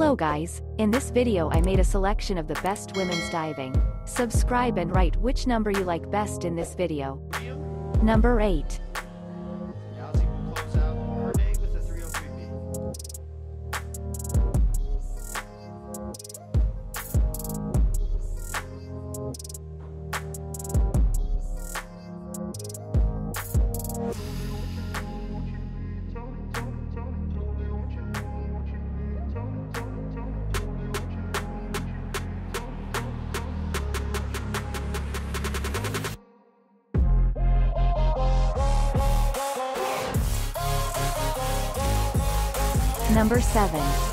Hello guys, in this video I made a selection of the best women's diving. Subscribe and write which number you like best in this video. Number 8. Number 7.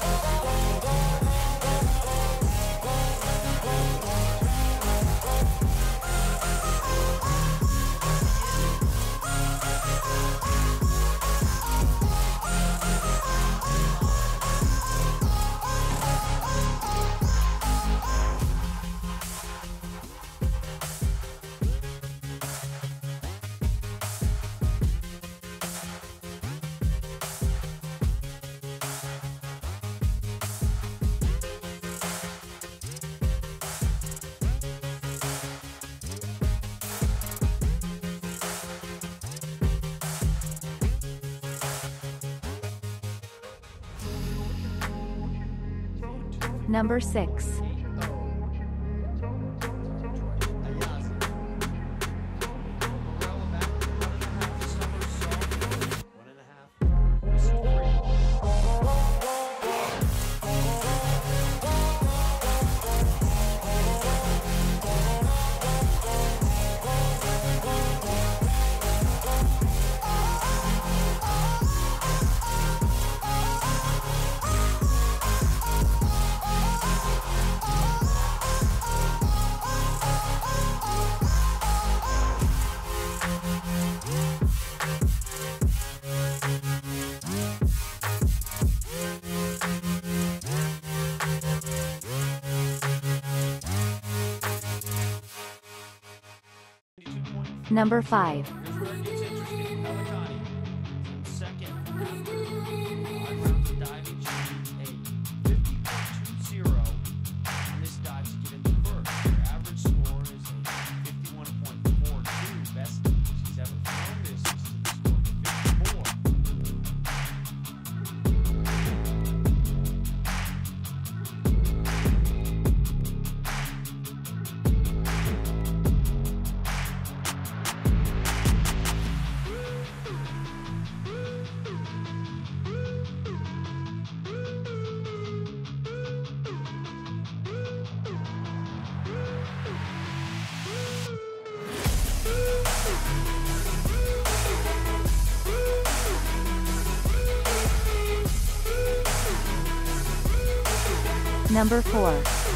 Number 6. Number 5. Number 4.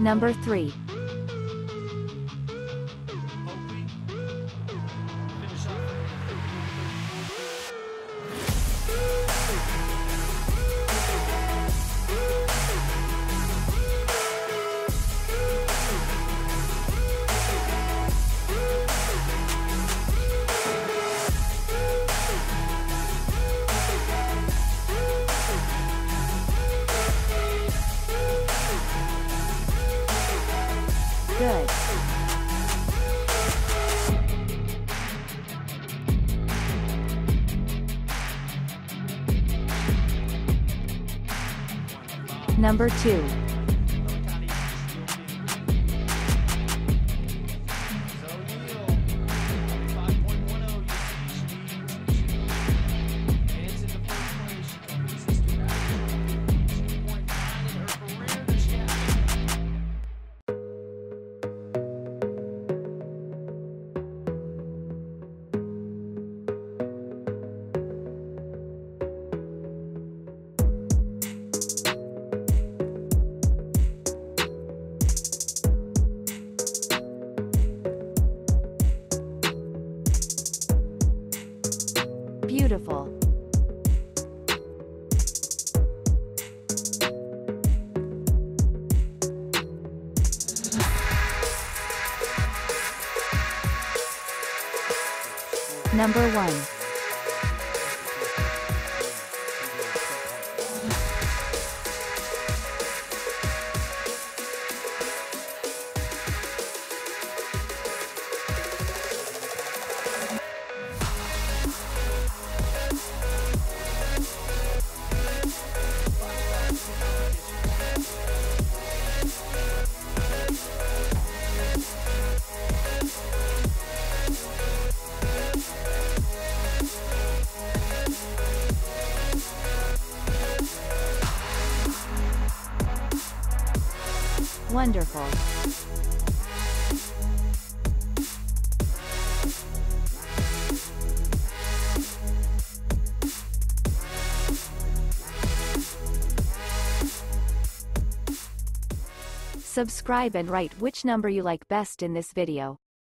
Number 3. Good. Number 2. Beautiful. Number 1. Wonderful. Subscribe and write which number you like best in this video.